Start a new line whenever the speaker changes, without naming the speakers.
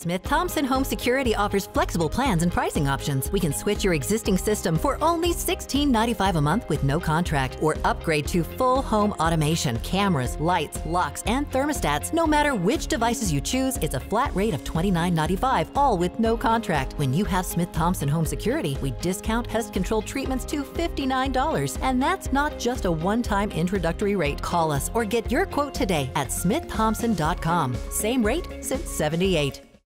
Smith Thompson Home Security offers flexible plans and pricing options. We can switch your existing system for only $16.95 a month with no contract or upgrade to full home automation, cameras, lights, locks, and thermostats. No matter which devices you choose, it's a flat rate of $29.95, all with no contract. When you have Smith Thompson Home Security, we discount pest control treatments to $59. And that's not just a one time introductory rate. Call us or get your quote today at smiththompson.com. Same rate since 78.